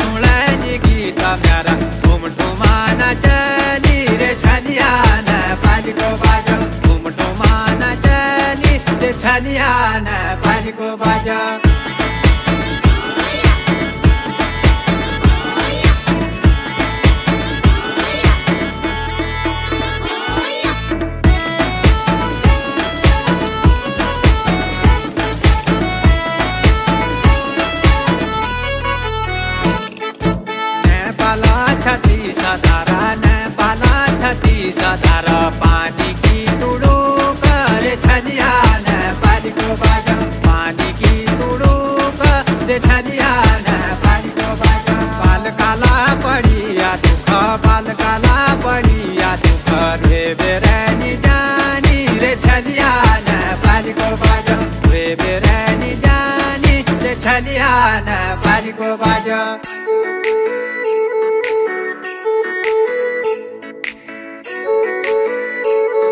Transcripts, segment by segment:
सुने जी गीता प्यारा ठुम ठुमाना चली रे छनिया न पानी को बाजा। ठुम चली रे छनिया न पानी को बाजा। सधार पानी कि तुडो करे छलिया पानीको बाजा पानी कि तुडो करे छलिया पानीको बाजा बाल काला पडिया, दुख बाल काला पडिया, दुख रे बेरानी जानी रे छलिया पानीको बाजा रे बेरानी जानी रे छलिया पानीको बाजा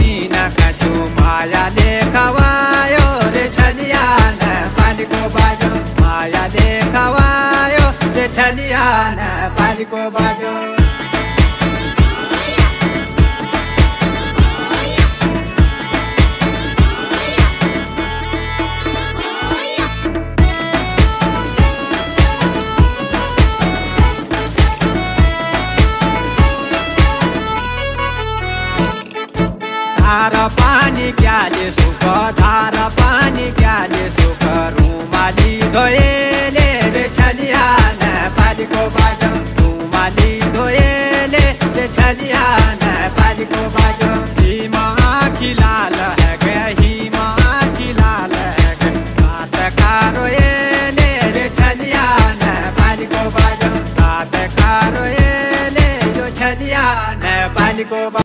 मिना मायाले खवायो रे छलियान बाजो माया मायाले खवायो छलियान पानीको बाटो धार पानी क्याले सुख? धार पानी क्याले सुख? रुमाली धोएले रे छलियान पालीको बाटो रुमाली धोएले रे छलियान पालीको बाटो हिमा खिलाल है गे, हिमा खिलाल है गे। बात कारोएले रे छलियान पालीको बाटो बात कारोएले यो छलियान पालीको बाटो